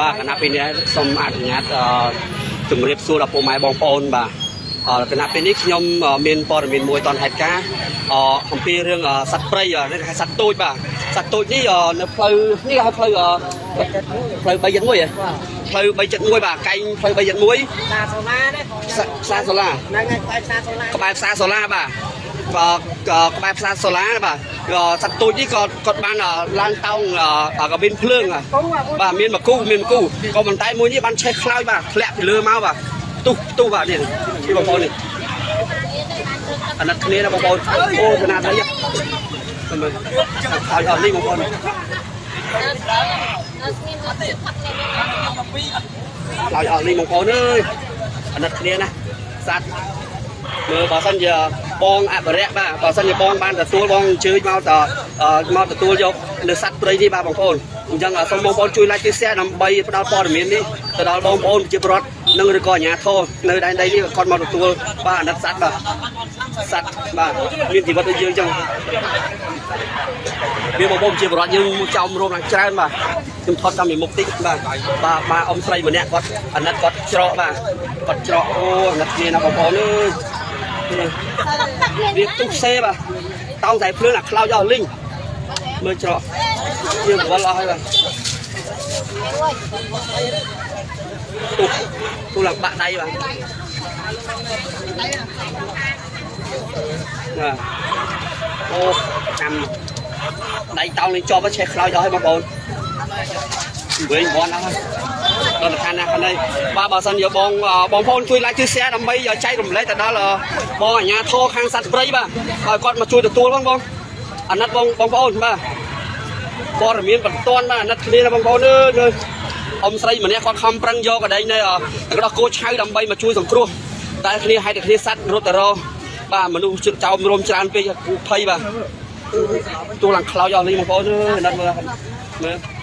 បាទគណៈពេលនេះសូមអនុញ្ញាតអឺជំរាបសួរដល់ពុកម៉ែបងប្អូនបាទអឺគណៈពេលនេះខ្ញុំមានព័ត៌មានមួយតនហេតុការអឺអំពីរឿងសត្វព្រៃនេះគេហៅសត្វទូចបាទសត្វទូចនេះនៅផ្លូវនេះហៅផ្លូវផ្លូវ371ហ៎ផ្លូវ371បាទកែងផ្លូវ371សាសូឡាណាផ្សារសូឡាហ្នឹងហើយក្បែរផ្សារសូឡាក្បែរផ្សារសូឡាបាទ ក្បែរផ្សារសូឡាបាទសត្វទូចនេះក៏គាត់បានឡើងតោងកាប៊ីនភ្លើងបាទមានមកគូមានមកគូក៏ប៉ុន្តែមួយនេះបានឆេះខ្លោចបាទធ្លាក់ពីលើមកបាទទុះទុះបាទនេះនេះបងប្អូននេះអាណិតគ្នាណាបងប្អូនអូຂនាដនេះមើលខ្លោចអស់នេះបងប្អូនខ្លោចអស់នេះបងប្អូនអើយអាណិតគ្នាណាសត្វ មើលបើសិនជាបងអភិរក្សបាទបើសិនជាបងបានទទួលបងអញ្ជើញមកតមកទទួលយកនៅសត្វព្រៃនេះបាទបងប្អូនអញ្ចឹងសូមបងប្អូនជួយ like ជួយ share ដើម្បីផ្ដល់ព័ត៌មាននេះទៅដល់បងប្អូនប្រជាពលរដ្ឋនិងឬក៏អាជ្ញាធរនៅដែនដីនេះគាត់មកទទួលបាទអាណិតសត្វបាទសត្វបាទមានជីវិតដូចយើងអញ្ចឹងមានបងប្អូនប្រជាពលរដ្ឋយើងចោមរោមឡើងច្រើនបាទខ្ញុំថតតាមពីមុខតិចបាទបាទបាទអ៊ំស្រីម្នាក់គាត់អាណិតគាត់ច្រកបាទគាត់ច្រកអូអាណិតគ្នាណាបងប្អូនអើយ វាទុកសេបាទតោងតែភ្លើងអាខ្លោចអស់លីងមើលច្រកយើងវល់អស់ហើយបាទទុកទុកឡើងបាក់ដៃបាទបាទអូចាំដៃតោងលេងជាប់ឆេះខ្លោចអស់ហើយបងប្អូន វិញបនអស់ហើយដល់ឋានៈខាងនេះបាទបើសិនយកបងបងប្អូនជួយ like ជួយ share ដើម្បីចែករំលែកទៅដល់បងអាញាធរខាងសត្វព្រៃបាទឲ្យគាត់មកជួយទទួលផងបងអាណិតបងបងប្អូនបាទព័ត៌មានបន្ទាន់បាទអាណិតគ្នាបងប្អូនអើយអ៊ំស្រីម្នាក់គាត់ខំប្រឹងយកកដែងនៅទឹកដោះគោឆៅដើម្បីមកជួយសង្គ្រោះតែគ្នាហេតុតែគ្នាសัตว์រត់ទៅរកបាទមនុស្សជិតចោមរោមច្រើនពេកភ័យបាទទូឡើងខ្លោចអស់នេះបងប្អូនអើយអាណិតមើលមើល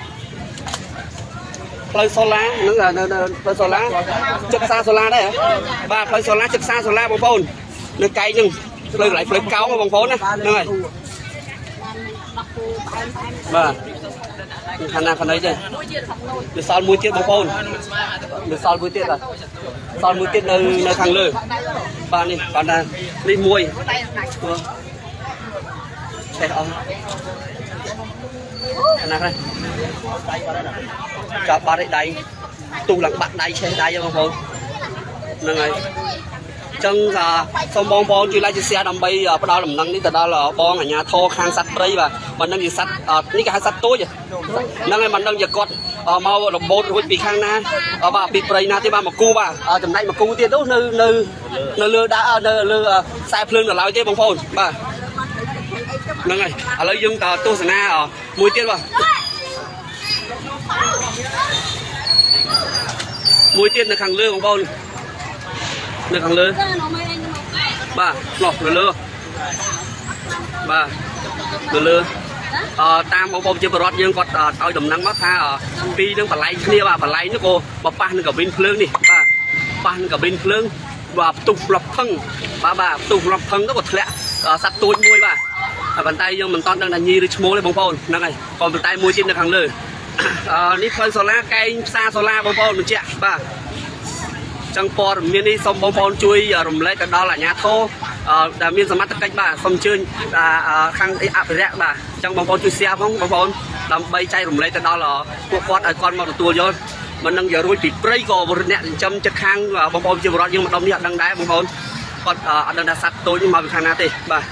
ផ្លូវសូឡាហ្នឹងនៅផ្លូវសូឡាជិតផ្សារសូឡាដែរបាទផ្លូវសូឡាជិតផ្សារសូឡាបងប្អូននៅកែងហ្នឹងផ្លូវកន្លែងផ្លូវកោងបងប្អូនណាហ្នឹងហើយបាទខាងណាខាងនេះទេវាសល់មួយទៀតបងប្អូនវាសល់មួយទៀតបាទសល់មួយទៀតនៅនៅខាងលើបាទនេះគាត់ថានេះមួយឆេះអស់ខាងណាខ្លះ ចោលបាត់ឯដៃទូឡើងបាត់ដៃឆេះដៃបងប្អូនហ្នឹងហើយចឹងសូមបងប្អូនជួយ like ជួយ share ដើម្បីផ្ដល់ដំណឹងនេះទៅដល់បងអាញាធរខាងសត្វព្រៃបាទមិនដឹងជាសត្វនេះគេហៅសត្វតូចហ្នឹងហើយមិនដឹងជាគាត់មករបូតរួចពីខាងណាបាទពីព្រៃណាទេបាទមកគូបាទចំណែកមកគូទៀតនោះនៅនៅនៅលើដើរនៅលើខ្សែភ្លើងដល់ឡើយទេបងប្អូនបាទហ្នឹងហើយឥឡូវយើងតទស្សនាមួយទៀតបាទ មួយទៀតនៅខាងលើបងប្អូននៅខាងលើបាទឆ្លោះនៅលើបាទនៅលើអឺតាមបងប្អូនជាបរដ្ឋយើងគាត់ឲ្យដំណឹងមកថាពីនឹងបល័យគ្នាបាទបល័យនេះក៏បប៉ះនឹងកាប៊ីនភ្លើងនេះបាទប៉ះនឹងកាប៊ីនភ្លើងបាទផ្ទុះផ្លុកផឹងបាទបាទផ្ទុះផ្លុកផឹងទៅក៏ធ្លាក់សត្វទូចមួយបាទប៉ុន្តែយើងមិនតន់ដឹងថាញីឬឈ្មោះទេបងប្អូនហ្នឹងហើយក៏ប៉ុន្តែមួយទៀតនៅខាងលើ អឺនេះផ្លូវសូឡាកែងផ្សារសូឡាបងប្អូនបញ្ជាក់បាទចឹងព័ត៌មាននេះសូមបងប្អូនជួយរំលែកទៅដល់អាជ្ញាធរដែលមានសមត្ថកិច្ចបាទសូមអញ្ជើញខាងអភិរក្សបាទចឹងបងប្អូនជួយ share ផងបងប្អូនដើម្បីចែករំលែកទៅដល់ពួកគាត់ឲ្យគាត់មកទទួលយកមិននឹងយករួចពីព្រៃក៏អ្នកចិញ្ចឹមចិត្តខាងបងប្អូនជាបរិវត្តយើងម្ដុំនេះអត់ដឹងដែរបងប្អូនគាត់អត់ដឹងថាសត្វតូចមកពីខាងណាទេបាទ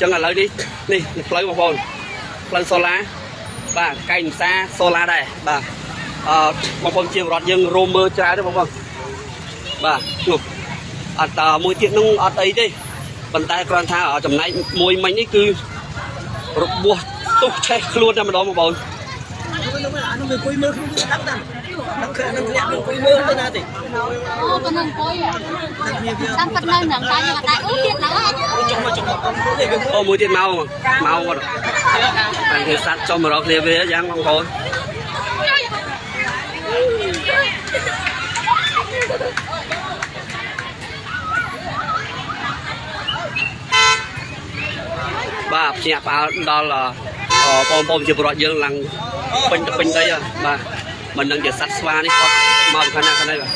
ចឹងឥឡូវនេះនេះផ្លូវបងប្អូនផ្លូវសូឡា បាទកែងផ្សារសូឡាដែរបាទអឺបងប្អូនជាបរិវត្តយើងរួមមើលច្រើនទេបងប្អូនបាទនោះអត់មួយទៀតនោះអត់អីទេប៉ុន្តែគ្រាន់ថាចំណែកមួយមិញនេះគឺរបួសទុះឆេះខ្លួនតែម្ដងបងប្អូនអានោះវាអង្គុយមើលខ្លួនស្ដាប់តា នឹងគ្រានឹងធ្លាក់អង្គុយមើលទៅណាទេអូប៉ុណ្ណឹងអង្គុយតាមប៉ុណ្ណឹងហ្នឹងតែយើងអត់ដែរអូទៀតឡើងចុះមកចុះមកអូមួយទៀតមកមកគាត់តែគេសัตว์ចុះមករកគ្នាវាយ៉ាងបងប្អូនបាទភ្ញាក់ផ្អើលដល់បងប្អូនជាពលរដ្ឋយើងឡើងពេញទៅពេញដីហ៎បាទ មិនដឹងជាសត្វស្វានេះគាត់មកពីខាងណាខាងណាបាទ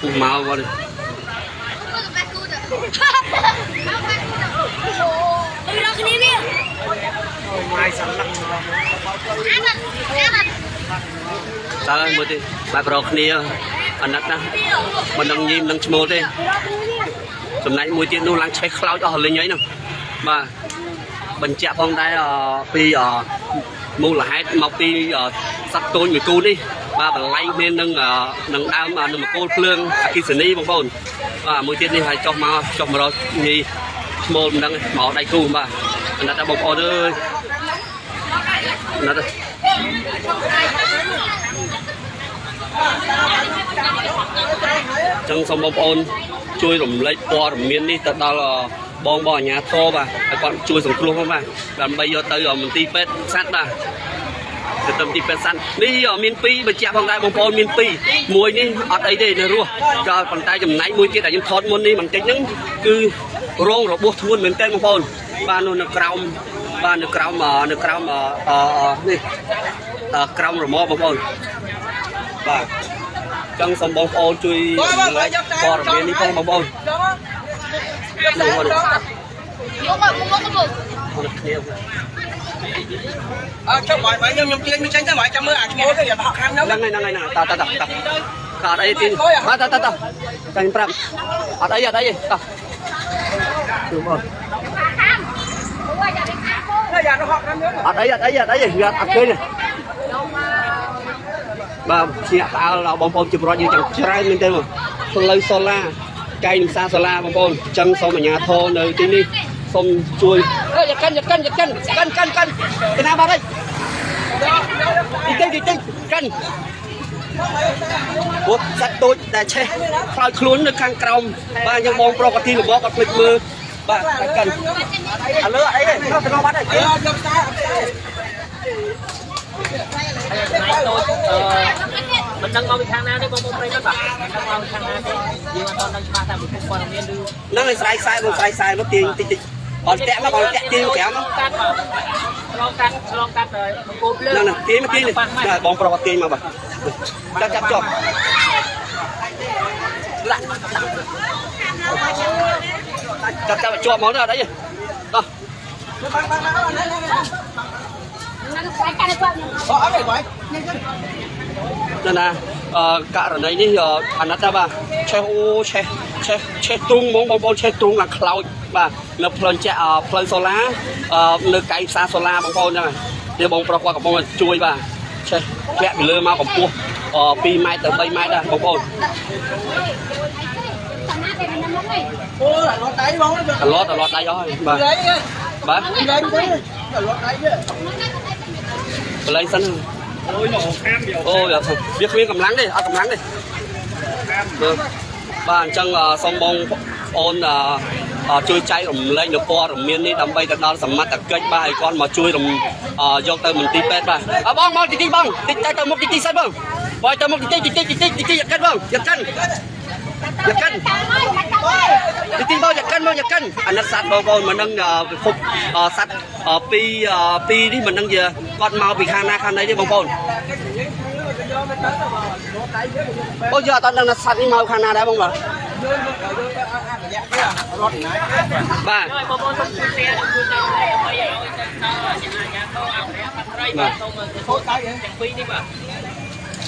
ពុះមកមកនេះ Đi đâu cái đi ម៉ាយសន្លឹង Ăn ăn ăn តើមើលទេបែបប្រគ្នាអាណិតណាមិនដឹងញីមិនដឹងឈ្មោះទេចំណែកមួយទៀតនោះឡើងឆេះខ្លោចអស់លេងអីហ្នឹងបាទ បញ្ជាក់ផងដែរអពីអមូលហេតុមកពីសត្វតូចមួយគូនេះបាទបលែងគ្នានឹងនឹងដើមនឹងមគោលភ្លើងអគិសនីបងប្អូនបាទមួយទៀតនេះហើយចុះមកចុះមករកញីឈ្មោះមិនដឹងមកដៃគូបាទអាណិតបងប្អូនអើយអាណិតចឹងសូមបងប្អូនជួយរំលែកព័ត៌មាននេះទៅដល់ បងបងអាជ្ញាធរបាទឲ្យគាត់ជួយសង្គ្រោះផងបាទដើម្បីយកទៅមន្ទីរពេទ្យសត្វបាទទៅទៅមន្ទីរពេទ្យសត្វនេះមានពីរបញ្ជាក់ផងដែរបងប្អូនមានពីរមួយនេះអត់អីទេនៅរស់ដល់ប៉ុន្តែចំណែកមួយទៀតដែលខ្ញុំថតមុននេះបន្តិចហ្នឹងគឺរងរបួសធ្ងន់មែនទែនបងប្អូនបាទនៅនៅក្រោមបាទនៅក្រោមនៅក្រោមអឺនេះក្រោមរមាស់បងប្អូនបាទចង់សូមបងប្អូនជួយព័ត៌មាននេះផងបងប្អូន នោះមក Mua mà mua cái bụng នេះគ្នាអើចុះបាយបាយខ្ញុំខ្ញុំទាញចេញទៅបាយចាំមើលអាឈ្មោះទៅយកហក់ខាងនោះហ្នឹងហើយហ្នឹងហើយហ្នឹងតតតតអត់អីទីបាទតតតចាញ់ប្រាប់អត់អីអត់អីតជួយមក Mua giờ đi khám cô ទៅយកហក់ខាងនោះអត់អីអត់អីអត់អីវាអត់ឃើញទេបាទជាក់ផ្អើលបងប្អូនជាប្រវត្តិយើងចាំច្រើនមែនទេមកផ្លូវសូឡា កែងនឹងសាសូឡាបងប្អូនអញ្ចឹងសូមអាជ្ញាធរនៅទីនេះសូមជួយអើយកាន់កាន់កាន់កាន់កាន់កាន់កាន់កណាបាត់ហើយទីទីទីកាន់ពួកសត្វតូចដែលឆេះខ្លោចខ្លួននៅខាងក្រោមបាទយើងបងប្រុសកទីរបស់គាត់ភ្លេចមើលបាទកាន់ឥឡូវអីទេទៅទៅបាត់ហើយយកយកខ្សែខ្សែមិនដឹងមកពីខាងណាទេបងប្អូនប្រិយមិត្តបាទមិនដឹងមកពីខាងណាទេ យើងអត់ដឹងច្បាស់ថាពិភពព័ត៌មានឬហ្នឹងហើយស្រ័យខ្សែមកស្រ័យខ្សែមកទាញតិចតិចអត់តាក់មកអត់តាក់ទាញ5ហ្នឹងកាត់ឆ្លងកាត់ឆ្លងកាត់បង្គោលភ្លើងហ្នឹងទាញមកទាញនេះបាទបងប្រុសអត់ទាញមកបាទចាប់ចាប់ជាប់ឡាក់ចាប់ចាប់ជាប់មកទៅអត់អីទេតោះ Nó phải cái này quậy អូអត់ទេបាយ ណាណាអឺករណីនេះអាណិតបាទឆេះអូឆេះឆេះឆេះទ្រុងហ្មងបងប្អូនឆេះទ្រុងឡើងខ្លោចបាទនៅផ្លូវចាក់ផ្លូវសូឡាអឺនៅកែងផ្សារសូឡាបងប្អូនហ្នឹងហើយបងប្រុសគាត់កំពុងជួយបាទឆេះធ្លាក់ពីលើមកកម្ពស់2ម៉ែត្រទៅ3ម៉ែត្រដែរបងប្អូន Thằng nào thì mình nằm đây អូរត់ដៃបងអឡតអឡតដៃអស់ហើយបាទដៃបាទដៃទៅរត់ដៃទៅបលែងសិនអូយមកខាម អូយវាគ្មានកម្លាំងទេអត់កម្លាំងទេបាទបាទអញ្ចឹងសូមបងប្អូនជួយចែករំលែកនៅព័ត៌មាននេះដើម្បីទៅដល់សមត្ថកិច្ចបាទឲ្យគាត់មកជួយរំយកទៅមន្ទីរពេទ្យបាទអើបងមកតិចតិចបងតិចទៅមុខតិចតិចសិនបងបើទៅមុខតិចតិចតិចតិចតិចតិចកិនបងយកកិន យកកិន ទីទីបងយ៉ាកិនមកយ៉ាកិនអាណិតសัตว์បងប្អូនមិនដឹងពិភពសัตว์ពីពីនេះមិនដឹងជាគាត់មកពីខាងណាខាងណីទេបងប្អូនអូយកអត់ដឹងថាសัตว์នេះមកខាងណាដែរបងបាទ រត់ណា បាទ ហើយបងប្អូនសូមជួយ share និងជួយចែករំលែកដើម្បីឲ្យទៅដល់ជាអាជ្ញាធរអភិរក្សសត្វព្រៃបាទសូមទៅចូលដៃទាំងពីរនេះបាទ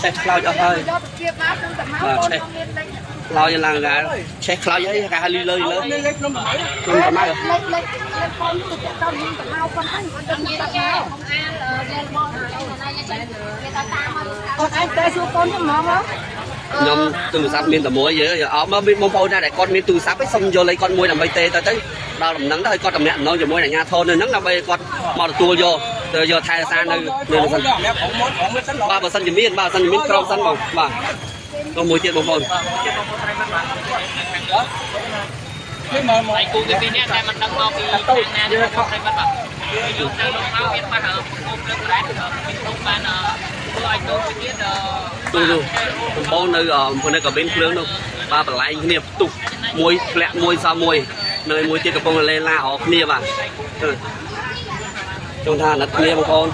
ឆេះខ្លោចអស់ហើយបាទឆេះខ្លោច ឡោយឡើងកាឆេះខ្លោចអីកាលីលើលើខ្ញុំប្រម៉ៅលេខលេខលេខផងទៅតោះយើងទៅហៅផងហ្នឹងអត់ដឹងថាគេបងអានលេខបងណាយចេះគេទៅតាមមកអត់ឯងទៅសួរកូនខ្ញុំហ្មងខ្ញុំទូរស័ព្ទមានតែមួយយើអត់មកបងប្អូនណាដែលគាត់មានទូរស័ព្ទឯងសុំយកលេខគាត់មួយដើម្បីទេទៅទៅដល់ដំណឹងទៅឲ្យគាត់តំណាក់ដំណងជាមួយអាជ្ញាធរនៅហ្នឹងដើម្បីគាត់មកទទួលយកទៅយកថែរក្សានៅនៅសិនបាទបើសិនជាមានបាទសិនជាមានក្រុមសិនបងបាទ ក៏មួយទៀតបងប្អូនគេមកមកដៃគូទីពីរនេះតែមិនដឹងមកពីខាងណាទេបងប្អូនប្រិយមិត្តបាទយើងទៅមកមានបាត់បង្គោលភ្លើងដែរមានទុំបានធ្វើឲ្យទៅទៀតទូទូដំបងនៅអំនៅកាប៊ីនភ្លើងនោះបាទបន្លែងគ្នាផ្ទុះមួយធ្លាក់មួយសល់មួយនៅមួយទៀតកំពុងលេឡាអស់គ្នាបាទចង់ថាអាណិតគ្នាបងប្អូន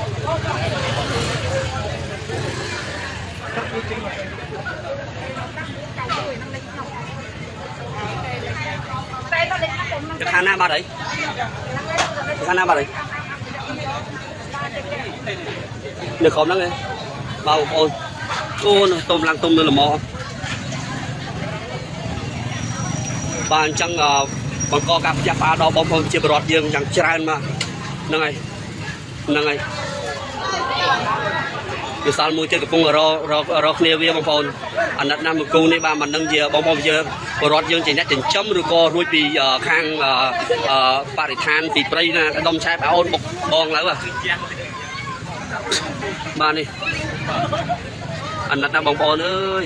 ទៅខាងណាបាត់ហើយទៅខាងណាបាត់ហើយនៅក្រុមហ្នឹងឯងបងប្អូនអូនទុំឡើងទុំនៅល្មមបាទអញ្ចឹងអឺបង្កការផ្ទះផ្អាដល់បងប្អូនជាបរដ្ឋយើងយ៉ាងច្រើនមកហ្នឹងហើយហ្នឹងហើយ វិសាលមួយទៀតកំពុងរររគ្នាវាបងប្អូនអាណិតណាស់មួយគូនេះបាទមិនដឹងជាបងប្អូនយើងបរដ្ឋយើងជាអ្នកចិញ្ចឹមឬក៏រួចពីខាងបរិស្ថានពីព្រៃណាដុំឆែបឲ្យអូនបុកបងឡើយបាទនេះអាណិតណាបងប្អូនអើយ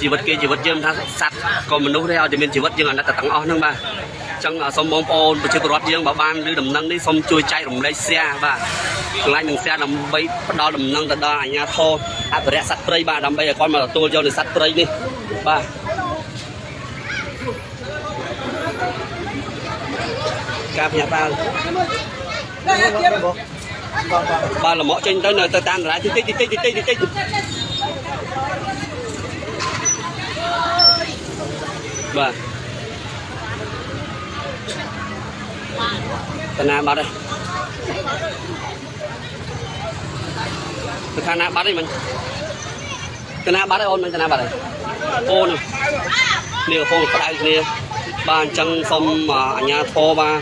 ជីវិតគេជីវិតយើងថាសត្វក៏មនុស្សដែរឲ្យតែមានជីវិតយើងអាណិតតែទាំងអស់ហ្នឹងបាទ ចឹងសូមបងប្អូនប្រជាពលរដ្ឋយើងបើបានឬដំណឹងនេះសូមជួយចែករំលែក share បាទកន្លែងនឹង share ដើម្បីផ្ដល់ដំណឹងទៅដល់អាជ្ញាធរអភិរក្សសត្វព្រៃបាទដើម្បីឲ្យគាត់មកទទួលយកនៅសត្វព្រៃនេះបាទការផ្ញើបាល់បាទលំអចេញទៅនៅទៅតាមដរាយតិចតិចតិចតិចតិចតិចបាទ តាណាបាត់ហើយទៅខាងណាបាត់ហើយមិញតាណាបាត់ហើយអូនមិញតាណាបាត់ហើយអូននេះកំពុងក្តៅគ្នាបាទអញ្ចឹងសូមអាជ្ញាធរបាទ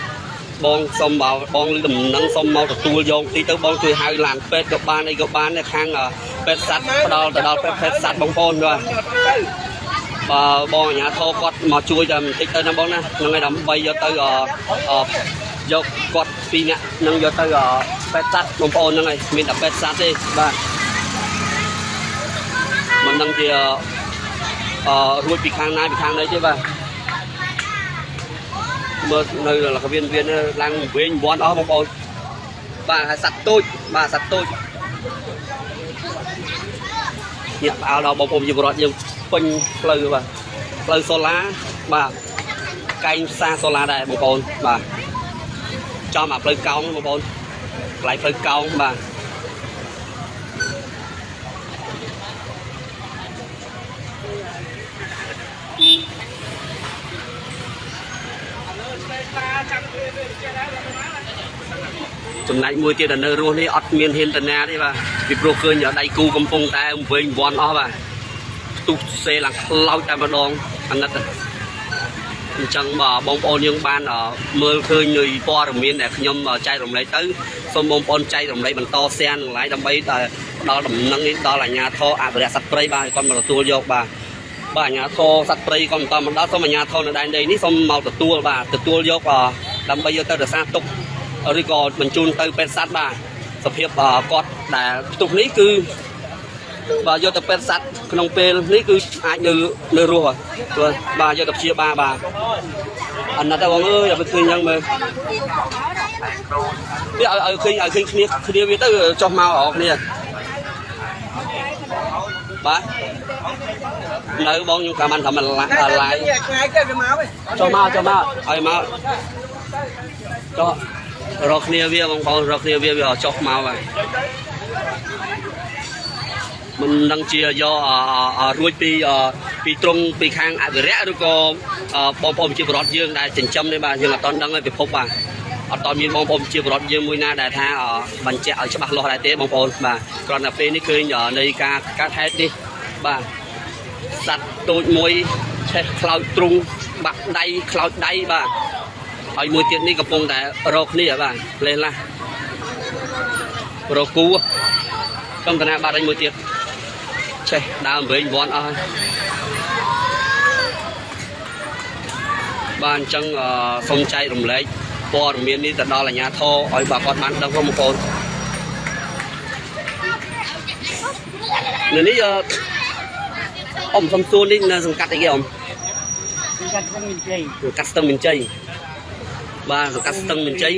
បងសុំបងលឺដំណឹងសុំមកទទួលយកទីទៅបងជួយហៅឡានពេទ្យក៏បានអីក៏បានខាងពេទ្យសัตว์ផ្ដល់ទៅដល់ពេទ្យសัตว์បងប្អូនបាទ បើបងអាជ្ញាធរគាត់មកជួយតែបន្តិចទៅណាបងណាហ្នឹងហើយដើម្បីយកទៅយកគាត់ពីរនាក់នឹងយកទៅពេទ្យសัตว์បងប្អូនហ្នឹងហើយមានតែពេទ្យសัตว์ទេបាទមិនដឹងជាអឺរួចពីខាងណាពីខាងណីទេបាទមើលនៅលកវៀនវៀនឡើងវិញវាន់អស់បងប្អូនបាទហើយសัตว์តូចបាទសัตว์តូចញាក់ផ្អើលដល់បងប្អូនជីវរដ្ឋយើង ពេញផ្លូវបាទផ្លូវសូឡាបាទកែងផ្សារសូឡាដែរបងប្អូនបាទចំអាផ្លូវកោងបងប្អូនកន្លែងផ្លូវកោងបាទចំណែកមួយទៀតដែលនៅរស់នេះអត់មានហ៊ានតាណាទេបាទពីព្រោះឃើញដៃគូកំពុងតែវិញវាន់អស់បាទផ្ទុះសេឡើងខ្លោចតែម្ដងអាណិតអញ្ចឹងបងប្អូនយើងបានមើលឃើញនៃព័ត៌មានដែលខ្ញុំចែករំលែកទៅសូមបងប្អូនចែករំលែកបន្ត share នឹង like ដើម្បីដល់ដំណឹងនេះដល់អាជ្ញាធរអភិរក្សសត្វព្រៃបាទគាត់មកទទួលយកបាទបាទអាជ្ញាធរសត្វព្រៃគាត់បន្តមកដល់សូមអាជ្ញាធរនៅដែនដីនេះសូមមកទទួលបាទទទួលយកដើម្បីយកទៅរក្សាទុកឬក៏បញ្ជូនទៅពេទ្យសត្វបាទសភាពគាត់ដែលផ្ទុះនេះគឺ បាទយកទៅពេទ្យសត្វក្នុងពេលនេះគឺអាចនៅនៅរស់បាទបាទយកទៅព្យាបាលបាទអាណិតបងអើយឲ្យឃើញយ៉ាងមើលវាឲ្យឲ្យឃើញឲ្យឃើញគ្នាគ្នាវាទៅចុះមកអរគ្នាបាទនៅបងខ្ញុំកាមិនថាមិនឡាយឡាយថ្ងៃទៅវាមកចុះមកចុះមកឲ្យមកចុះរកគ្នាវាបងប្អូនរកគ្នាវាវាចុះមកហើយ មិនដឹងជាយករួចពីពីត្រង់ពីខាងអភិរក្សឬក៏បងប្អូនជាបរដ្ឋយើងដែលចិញ្ចឹមនេះបាទយើងអត់តដឹងទេពិភពបាទអត់តមានបងប្អូនជាបរដ្ឋយើងមួយណាដែលថាបញ្ជាក់ឲ្យច្បាស់លាស់ដែរទេបងប្អូនបាទគ្រាន់តែពេលនេះឃើញនៃការកាត់ហេតុនេះបាទសัตว์តូចមួយឆេះខ្លោចទ្រុងបាក់ដៃខ្លោចដៃបាទហើយមួយទៀតនេះកំពុងតែរកគ្នាបាទលេះឡារកគូកំតនាបាត់ហើយមួយទៀត ចេះដើមវិញវាន់អស់ហើយបាទអញ្ចឹងសូមចែករំលែកព័ត៌មាននេះទៅដល់អាជ្ញាធរឲ្យបាទគាត់បានដឹងផងបងប្អូននៅនេះអ៊ំសំសួននេះនៅសង្កាត់អីគេអ៊ំសង្កាត់ស្ទឹងមានជ័យសង្កាត់ស្ទឹងមានជ័យបាទសង្កាត់ស្ទឹងមានជ័យ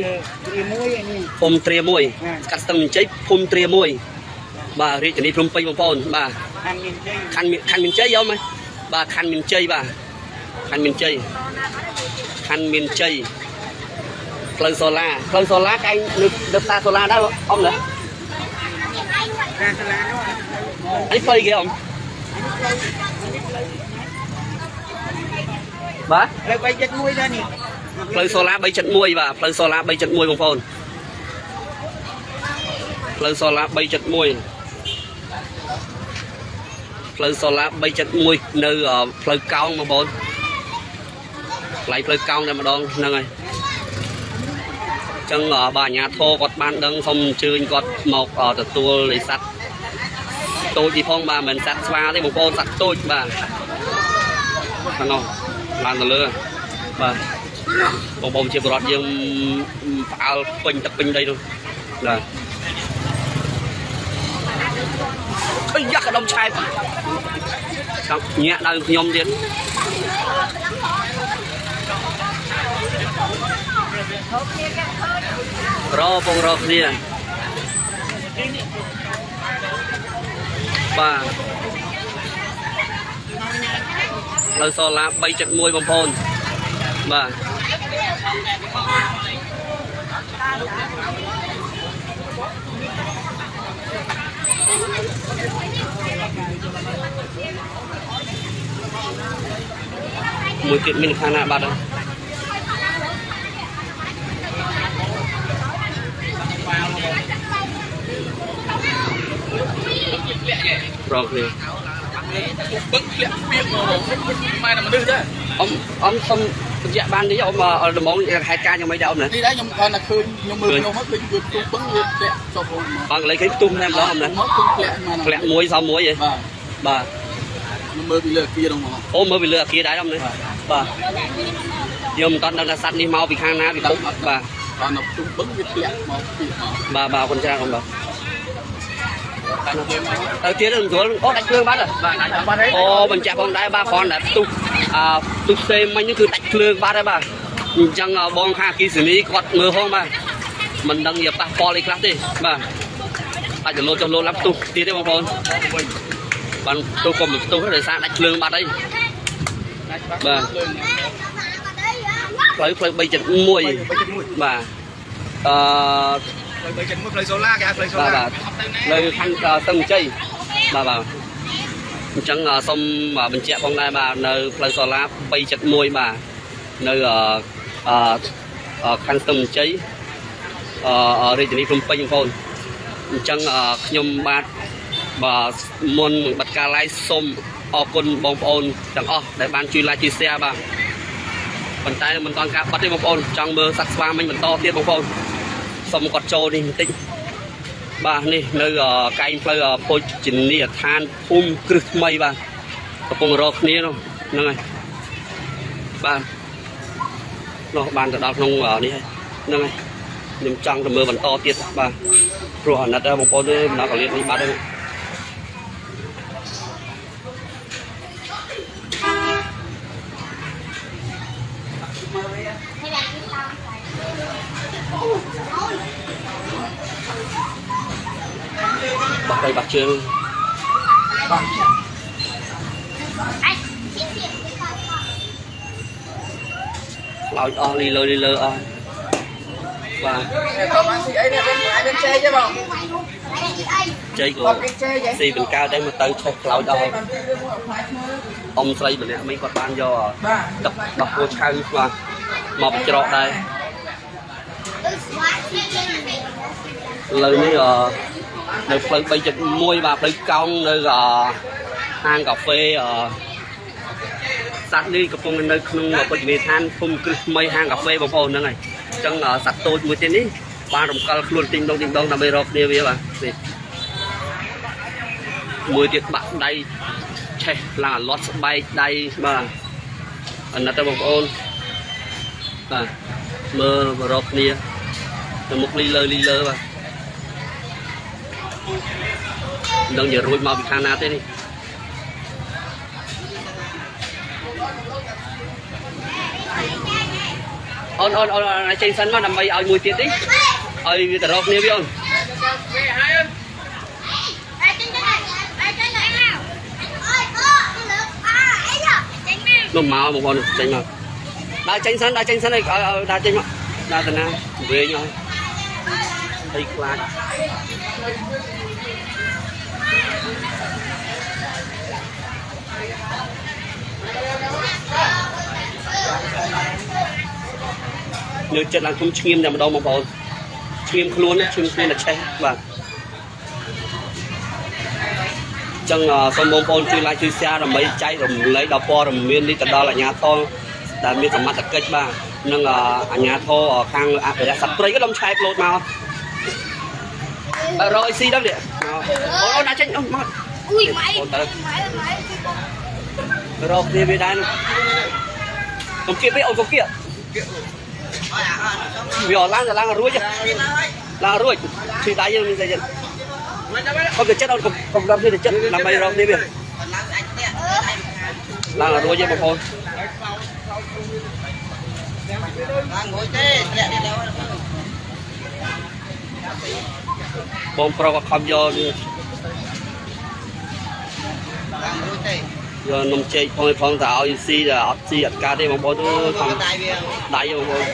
ភូមិត្រាមួយសង្កាត់ស្ទឹងមានជ័យភូមិត្រាមួយបាទរាជធានីភ្នំពេញបងប្អូនបាទ ខណ្ឌមានជ័យខណ្ឌមានខណ្ឌមានជ័យយកមកបាទខណ្ឌមានជ័យបាទខណ្ឌមានជ័យខណ្ឌមានជ័យផ្លូវសូឡាផ្លូវសូឡាកែងនៅនៅផ្សារសូឡាដែរអ៊ំណាការសាលានោះនេះផ្លូវគេអ៊ំបាទលើបីចិត្តមួយដែរនេះផ្លូវសូឡា371បាទផ្លូវសូឡា371បងប្អូនផ្លូវសូឡា371 ផ្លូវសូឡា371នៅអឺផ្លូវកោងបងប្អូនផ្លូវផ្លូវកោងតែម្ដងហ្នឹងហើយអញ្ចឹងអឺបាទអាជ្ញាធរគាត់បានដឹងសូមអញ្ជើញគាត់មកអឺទទួលនៃសัตว์តូចទីផងបាទមិនមែនសัตว์ស្វាទេបងប្អូនសัตว์តូចបាទហ្នឹងហ៎ឡើងទៅលើបាទ បងបងជាបរតយើងផ្អើលពេញទឹកពេញដីនោះបាទ អីយ៉ាក់កដុំឆែបចង់ញាក់ដល់ខ្ញុំទៀតរពងរកគ្នាបាទលើសូឡា3.1បងប្អូនបាទ មួយទៀតមានខាងណាបាត់ហើយប្រកនេះបឹកធ្លាក់ពីកមកម៉ែតែមនុស្សដែរអ៊ំអ៊ំសុំ បញ្ជាក់បានទេអ៊ំអឺដំបងហេតុការណ៍យ៉ាងម៉េចដែរអ៊ំណានេះដែរខ្ញុំគាត់តែឃើញខ្ញុំមើលខ្ញុំមកឃើញវាទុំបឹងវាធ្លាក់ចុះមកបងកន្លែងឃើញផ្ទុះតែម្ដងអ៊ំណាមកឃើញធ្លាក់មកធ្លាក់មួយសំមួយឯងបាទបាទខ្ញុំមើលពីលើអគារនោះមកអូមើលពីលើអាគារដែរអ៊ំណាបាទយើងមិនតន់ដឹងថាសัตว์នេះមកពីខាងណាពីពុកបាទគាត់នៅទុំបឹងវាធ្លាក់មកពីមកបាទបាទអរគុណច្រើនអ៊ំបាទតែគេមក ទៅទៀតនឹងស្រួលអូដាច់ភ្លើងបាត់ហ៎បាទអាចបាត់ហើយអូបញ្ជាក់ផងដែរបាទគ្រាន់តែផ្ទុះអឺផ្ទុះផ្សេងមិញហ្នឹងគឺដាច់ភ្លើងបាត់ហើយបាទអញ្ចឹងបងខាគីសនីគាត់មើលផងបាទមិនដឹងជាប៉ះពាល់អីខ្លះទេបាទអាចទៅលោតចុះលោតឡើងផ្ទុះទៀតទេបងប្អូនបានផ្ទុះក៏មិនផ្ទុះទេដោយសារដាច់ភ្លើងបាត់អីបាទផ្លូវផ្លូវ3.1បាទអឺ 3.1ផ្លូវសូឡាគេហៅផ្លូវសូបាទឡាបាទនៅខាងស្ទឹងជ័យបាទបាទអញ្ចឹងសូមបញ្ជាក់ផងដែរបាទនៅផ្លូវសូឡា371បាទនៅអឺខាងស្ទឹងជ័យអឺរាជធានីភ្នំពេញបងប្អូនអញ្ចឹងខ្ញុំបាទបាទមុនបတ်ការ live សូមអរគុណបងប្អូនទាំងអស់ដែលបានជួយ like ជួយ share បាទប៉ុន្តែមិនតាន់ការបတ်ទេបងប្អូនចង់មើលសាក់ស្វាមិញបន្តទៀតបងប្អូន សូមគាត់ចូលនេះបន្តិចបាទនេះនៅកែងផ្លូវភោជនីយដ្ឋានភូមិគ្រឹះថ្មីបាទកំពុងរកគ្នានោះហ្នឹងហើយបាទនោះបានទៅដល់ក្នុងនេះហើយហ្នឹងហើយខ្ញុំចង់ទៅមើលបន្តទៀតបាទព្រោះអាណិតដែរបងប្អូនទេដំណើរកលៀតនេះបាត់ហើយបាក់ ដៃបាក់ជើងឡោចអស់លីលើលីលើអស់បាទគាត់បានស៊ីអីនេះវិញអាចមានចេទេបងជ័យក៏គាត់មានចេទេស៊ីបង្កើតដែរមកទៅឆេះខ្លោចអស់អ៊ំស្រីម្នាក់មិញគាត់បានយកបាទទឹកដោះគោឆៅបាទមកបញ្ច្រកដែរលើនេះអឺ នៅផ្លូវ3.1បាទផ្លូវកោងនៅអឺហាងកាហ្វេអឺសត្វនេះកំពុងនៅក្នុងពុទ្ធនីយដ្ឋានភូមិគ្រឹះថ្មីហាងកាហ្វេបងប្អូនហ្នឹងហើយអញ្ចឹងអឺសត្វតូចមួយទៀតនេះបានរំកិលខ្លួនទិញដងទិញដងដើម្បីរកគ្នាវាបាទនេះមួយទៀតបាក់ដៃឆេះឡើងអាលាត់ស្បែកដៃបាទអាណិតទៅបងប្អូនបាទមើលរកគ្នាទៅមុខលីលើលីលើបាទ មិនដឹងជារួចមកពីខាងណាទេនេះអូនអូនអូនឲ្យចេញសិនមកដើម្បីឲ្យមួយទៀតទេឲ្យវាទៅរកគ្នាវាអូននោះមកបងប្អូនចេញមកដើរចេញសិនដើរចេញសិនឲ្យឲ្យដើរចេញមកដើរទៅណាវែងអស់ ហើយខ្លាចលើចិត្តឡើងខ្ញុំឈ្ងៀមតែម្ដងបងប្អូនឈ្ងៀមខ្លួនឈ្ងៀមខ្លួនតែឆេះបាទចឹងសូមបងប្អូនជួយ like ជួយ share ដើម្បីចែករំលែកដល់ព័ត៌មាននេះទៅដល់អាជ្ញាធរដែលមានសមត្ថកិច្ចបាទនិងអាជ្ញាធរខាងអភិរក្សសត្វព្រៃក៏លំឆែកលោតមក បើរកអីស៊ីដល់នេះអូនដាក់ចេញអូនមក Ui mày. Ôi, trời. Mày mày. រកគ្នាវាដែរកុំគៀបទេអូនកុំគៀបវាអត់ឡើងទៅឡើងរួចឡើងរួចឈីដៃយើងមានតែចិត្តកុំទៅចិត្តអូ នកុំកុំដល់គ្នាទៅចិត្តដើម្បីរកគ្នាវាឡើងរួចទេបងប្អូនឡើងរួចទេធ្លាក់នេះដល់បងប្រុសក៏ខំយកវាឡើងរួចទេយកនំចេកផងឯផងទៅឲ្យស៊ីតែអត់ស៊ីអត់កើតទេបងប្អូនអើយខំដៃវាដៃបងប្អូន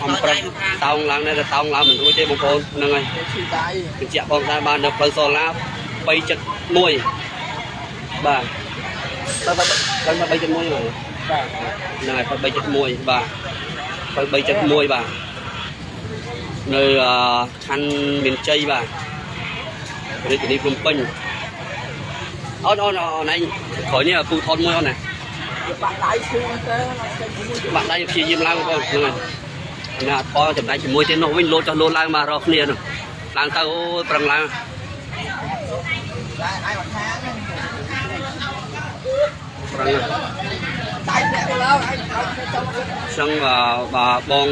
ខំប្រឹកតោងឡើងនេះទៅតោងឡើងមិនរួចទេបងប្អូនហ្នឹងហើយឈីដៃបញ្ជាក់បងថាបាននៅផ្លូវសូឡា371បាទទៅទៅទៅ371ហ្នឹងបាទហ្នឹងហើយផ្លូវ371បាទផ្លូវ371បាទ នៅអឺខណ្ឌមានជ័យបាទរាជធានីភ្នំពេញអូនអូនអូនឯងក្រោយនេះពូថតមួយអូនណាបាក់ដៃឈឺទៅឡើងចេញជាមួយបាក់ដៃព្យាយាមឡើងបងប្អូនហ្នឹងហើយណាអត់ផលចំណាយជាមួយទេនោះវិញលោតចុះលោតឡើងមករកគ្នានោះឡើងទៅអូយប្រឹងឡើងដៃដៃមកខាងប្រឹងឡើងដៃធ្លាក់ទៅឡើងឯងឲ្យទៅចង់ចឹងបាទបង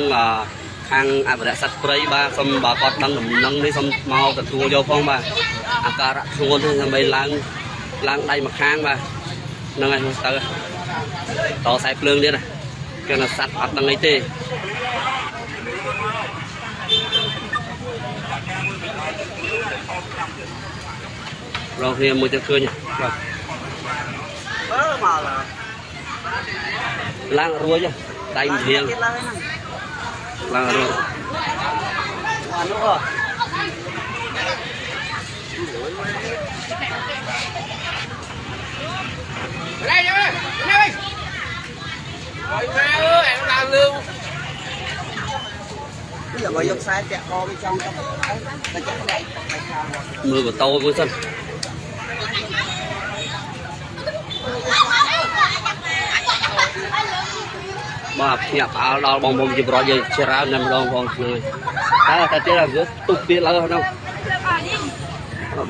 ខាងអភិរក្សសត្វព្រៃបាទសូមបើគាត់ដឹងដំណឹងនេះសូមមកទទួលយកផងបាទអាការៈធ្ងន់នេះដើម្បីឡើងឡើងដៃម្ខាងបាទហ្នឹងហើយទៅតខ្សែភ្លើងទៀតណាគេថាសត្វអត់ដឹងអីទេរកគ្នាមួយទៀតឃើញបាទបើមកឡើងឡើងរួចហ៎ដៃមិនធៀង ទៀតឡើងហ្នឹងឡើងរួចអានោះហ៎ Đây nha ơi, đây ơi. Rồi ma ơi, em làm lương. bây giờ បើយកខ្សែតាក់កវាចំទៅតែចាក់ដៃដៃខាង មើល បតោមួយសិនបាទភ្ញាក់ផ្អើលដល់បងប្អូនជាប្រវត្តិយើងច្រើនណាស់ម្ដងផងហ្នឹងហើយតែតែទៀតឲ្យវាទុះទៀតឡើងហ្នឹង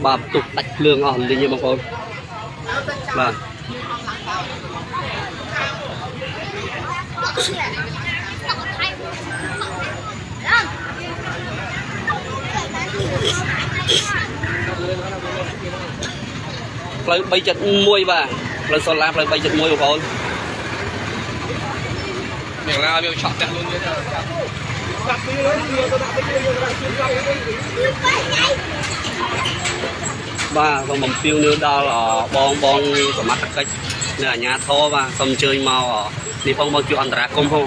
បាទទុះដាច់ភ្លើងអស់លីងបងប្អូនបាទផ្លូវ371បាទផ្លូវសូឡាផ្លូវ371បងប្អូន Miệng lao miệng chọn đẹp luôn như thế. បាទសូមបំពេញនៅដល់អបងបងសមត្ថកិច្ចនៅអាជ្ញាធរបាទសូមអញ្ជើញមកអនេះផងមកជួយអន្តរាគមន៍ផង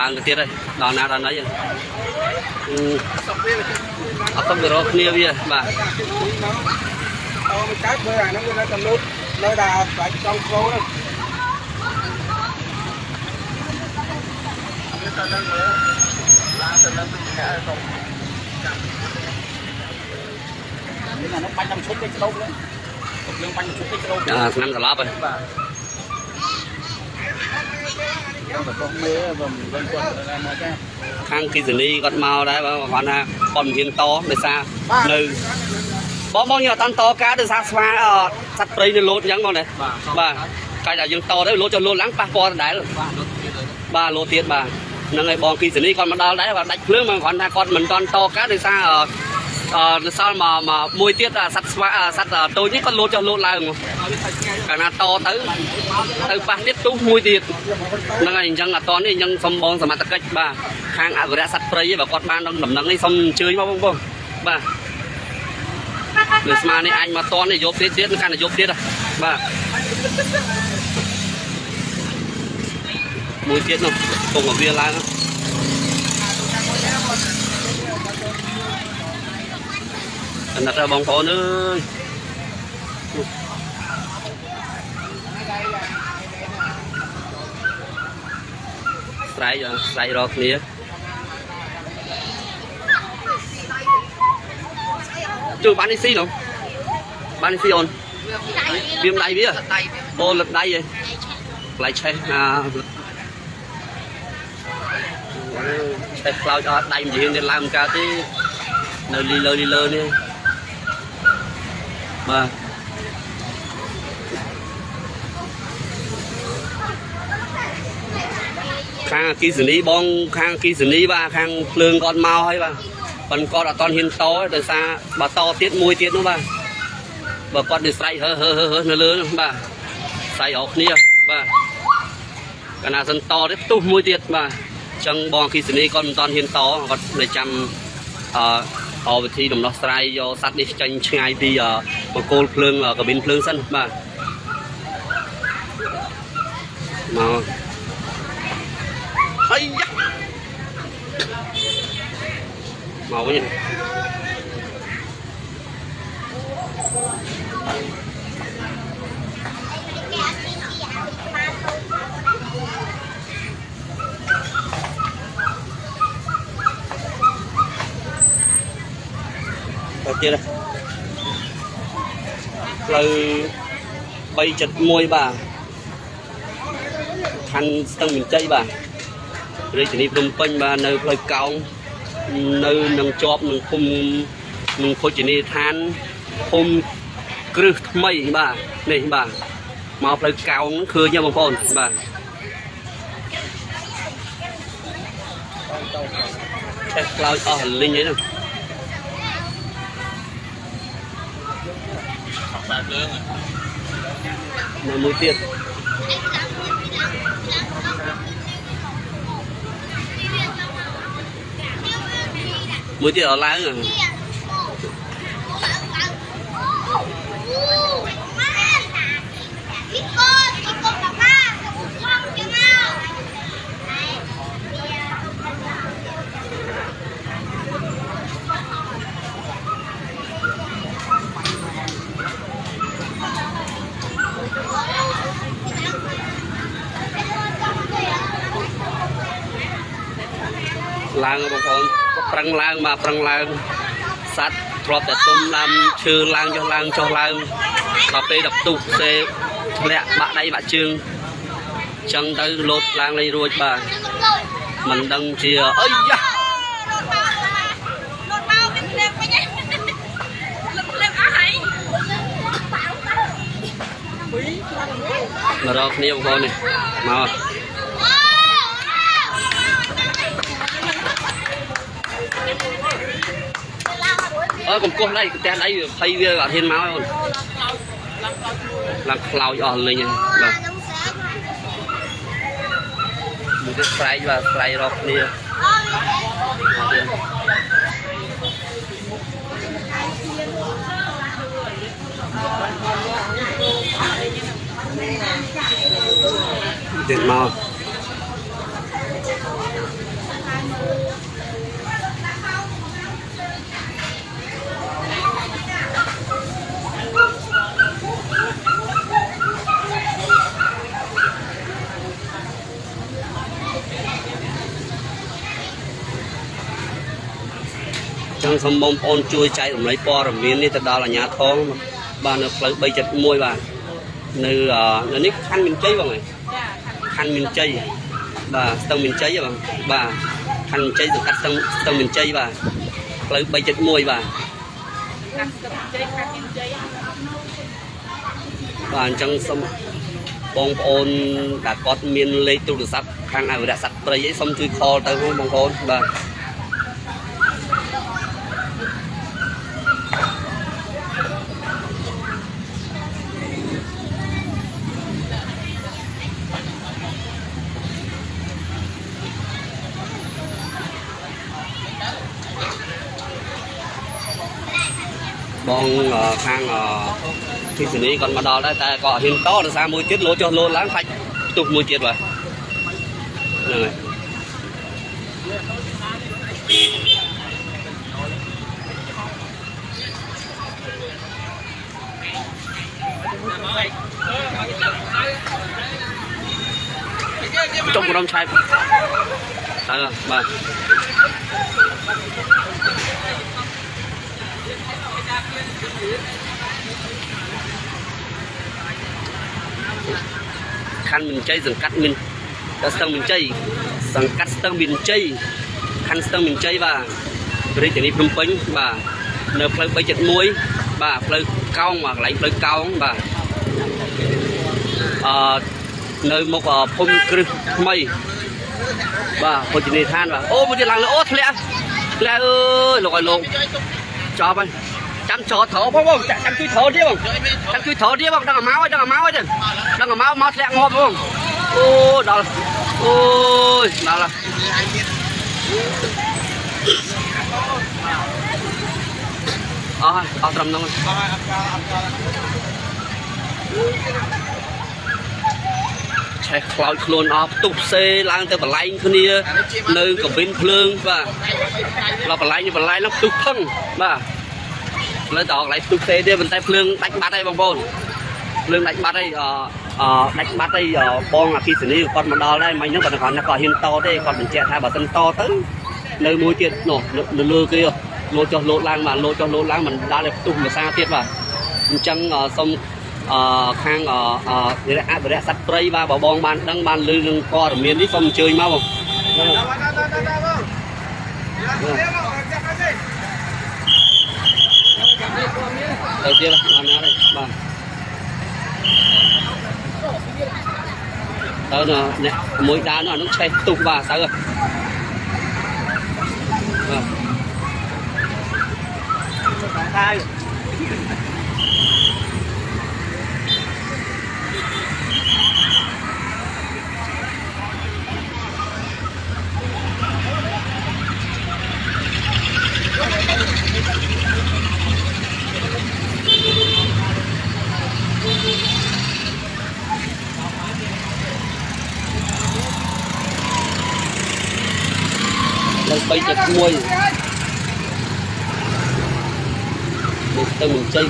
ឡើងទៅទៀតហើយដល់ណាដល់ណីហើយអឺអត់ទៅរកគ្នាវាបាទអូមិនកើតមើលអាហ្នឹងវានៅតែលូតនៅតែបាច់ចង់គ្រូហ្នឹង នេះអានោះបាច់តាមឈុតទេច្រូបហ្នឹងទុកយើងបាច់តាមឈុតទេច្រូបអាឆ្នាំស្លាប់ហើយបាទខ្ញុំទៅកុំមើលបើមិនដឹងគាត់ទៅណាមកចាខាងគិសនីគាត់មកដែរបាទគាត់ថាគាត់មិនហ៊ានតដោយសារនៅបងបងយើងអត់តាន់តការដោយសារស្វាអសត្វព្រៃនៅលោតអញ្ចឹងបងណាបាទកាច់តែយើងតទៅលោតចុះលោតឡើងប៉ះពាល់ដដែលបាទលោតទៀតបាទ ហ្នឹងហើយបងគិសនីគាត់មកដល់ដែរគាត់ដាច់ភ្លើងមកគាត់ថាគាត់មិនតាន់តការដោយសារអឺនៅសល់មកមកមួយទៀតអាសត្វស្វាសត្វតូចនេះគាត់លោតចុះលោតឡើងកាលណាតទៅទៅប៉ះទៀតទុះមួយទៀតហ្នឹងហើយអញ្ចឹងអត់តនេះអញ្ចឹងសុំបងសមត្ថកិច្ចបាទខាងអភិរក្សសត្វព្រៃបើគាត់បានដំណឹងនេះសុំអញ្ជើញមកបងប្អូនបាទលើស្មានេះអាចមកតនេះយកទៀតទៀតកាន់តែយកទៀតហ៎បាទ មួយទៀតនោះកុំឲ្យវាឡើងអាណាត់បងប្អូនអើយស្រែកស្រែករកគ្នាជួយបាននេះស៊ីនោះបាននេះស៊ីអូនវាមិនដៃវាអូលឹកដៃឯងផ្លៃឆេះអា ឆេះខ្លោចអត់ដៃម្រៀងទៀតឡើងមិនកើតទេនៅលីលើលីលើនេះបាទខាងអគិសនីបងខាងអគិសនីបាទខាងភ្លើងគាត់មកហើយបាទប៉ុន្តែគាត់អត់តន់ហ៊ានតដោយសារបើតទៀតមួយទៀតនោះបាទបើគាត់ទៅស្រែកហើហើហើនៅលើនោះបាទស្រែករកគ្នាបាទកាលណាសិនតទៀតផ្ទុះមួយទៀតបាទអញ្ចឹងបងអគិសនីគាត់មិនតន់ហ៊ានតគាត់នៅចាំអឺអវិធីដំណោះស្រាយយកសัตว์នេះចេញឆ្ងាយពីបង្គោលភ្លើងកាប៊ីនភ្លើងសិនបាទមកហើយមកវិញ ទៅទៀតផ្លូវ371បាទខណ្ឌស្ទឹងមានជ័យបាទរាជធានីភ្នំពេញបាទនៅផ្លូវកោងនៅនឹងជាប់នឹងភូមិនឹងភោជនីយដ្ឋានភូមិគ្រឹះថ្មីបាទនេះបាទមកផ្លូវកោងឃើញទេបងប្អូនបាទឆេះខ្លោចអស់លីងអីហ្នឹ ងបាទលើងនៅមួយទៀត ឡើងហ៎ឡើងបងប្អូនប្រឹងឡើងបាទប្រឹងឡើងសัตว์ធ្លាប់តែទុំដើមឈើឡើងចុះឡើងចុះឡើងដល់ពេលដល់ផ្ទុះសេធ្លាក់បាក់ដៃបាក់ជើងចឹងទៅលោតឡើងលេងរួចបាទមិនដឹងជាអីយ៉ាមករកគ្នាបងប្អូននេះមក អើកុំគោះដៃផ្ទះដៃវាភ័យវាអត់ហ៊ានមកអូនឡើងខ្លោចអស់លេងហ្នឹងបាទមួយទៀតស្រែកបាទស្រែករកគ្នាទៀតមក ចឹងសូមបងប្អូនជួយចែករំលែកព័ត៌មាននេះទៅដល់អាជ្ញាធរបាទនៅផ្លូវ371បាទនៅនៅនេះខណ្ឌមានជ័យបងហើយខណ្ឌមានជ័យបាទស្ទឹងមានជ័យបងបាទខណ្ឌមានជ័យសង្កាត់ស្ទឹងស្ទឹងមានជ័យបាទផ្លូវ371បាទខាងស្ទឹងជ័យខាងមានជ័យបាទអញ្ចឹងសូមបងប្អូនដែលគាត់មានលេខទូរស័ព្ទខាងអភិរក្សសត្វព្រៃអីសូមជួយខលទៅផងបងប្អូនបាទ បងខាងទីសនីគាត់មកដល់ដែរតែគាត់អត់ហ៊ានតដោយសារមួយទៀតលោចុះលោឡើងខាច់ផ្ទុះមួយទៀតបាទហ្នឹងហើយចុះក្រុមឆៃអើបាទ ខណ្ឌមានជ័យសង្កាត់មានស្ទឹងមានជ័យសង្កាត់ស្ទឹងមានជ័យខណ្ឌស្ទឹងមានជ័យបាទរាជធានីភ្នំពេញបាទនៅផ្លូវ371បាទផ្លូវកោងបាទកន្លែងផ្លូវកោងបាទអឺនៅមុខភូមិគ្រឹះថ្មីបាទភោជនីយដ្ឋានបាទអូមួយទៀតឡើងលើអូធ្លាក់ធ្លាក់អើយលោកឲ្យលោកចប់ហើយ ចាំចោត្រោបងបងចាំជួយត្រោទៀតបងចាំជួយត្រោទៀតបងដឹងឲ្យមកហើយដឹងឲ្យមកហើយដឹងឲ្យមកមកធ្លាក់ងាប់បងអូដល់អូយដល់អស់អស់ត្រឹមហ្នឹងឆេះខ្លោចខ្លួនអស់ផ្ទុះផ្សេឡើងទៅបលែងគ្នា នៅកវិនភ្លើងបាទដល់បលែងបលែងហ្នឹងផ្ទុះផឹងបាទ លើតកន្លែងផ្ទុះផ្សេទៀតប៉ុន្តែភ្លើងដាច់បាត់ហើយបងប្អូនភ្លើងដាច់បាត់ហើយអអដាច់បាត់ហើយបងអគិសនីគាត់មកដល់ដែរមិញហ្នឹងគាត់គាត់គាត់ហ៊ានតទេគាត់បញ្ជាក់ថាបើសិនតទៅនៅមួយទៀតនោះនៅលើគេលោតចុះលោតឡើងបាទលោតចុះលោតឡើងមិនដល់ឲ្យផ្ទុះភាសាទៀតបាទអញ្ចឹងសូមអឺខាងអឺវិរៈអភិរក្សសត្វព្រៃបាទបើបងបានដឹងបានឮនឹងព័ត៌មាននេះសូមអញ្ជើញមកបង ទៅទៀតបានណាទេបាទទៅអ្នកមួយដើរនោះអានោះឆេះផ្ទុះបាទទៅបាទ hai លើ 3.1នេះទៅមិនជ័យ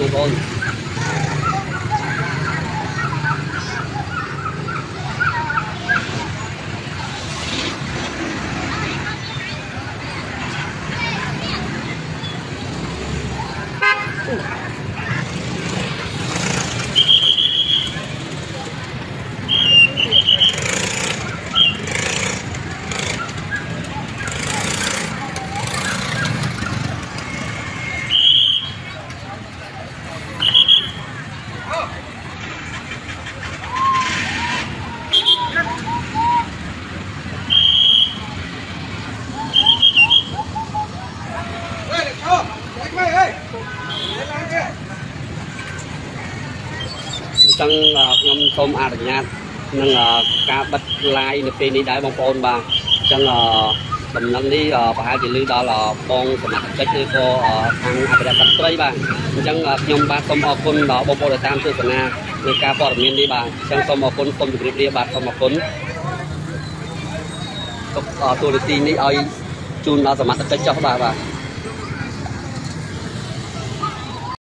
សូមអនុញ្ញាតនឹងការបិទ live នៅពេលនេះដែរបងប្អូនបាទអញ្ចឹងដំណឹងនេះប្រហែលជាលឺដល់បងសមត្ថកិច្ចឬក៏ខាងអភិរក្សសត្វព្រៃបាទអញ្ចឹងខ្ញុំបាទសូមអរគុណដល់បងប្អូនដែលតាមទស្សនានៃការព័ត៌មាននេះបាទអញ្ចឹងសូមអរគុណសូមជម្រាបលាបាទសូមអរគុណទុកទូរទស្សន៍នេះឲ្យជូនដល់សមត្ថកិច្ចចុះបាទបាទ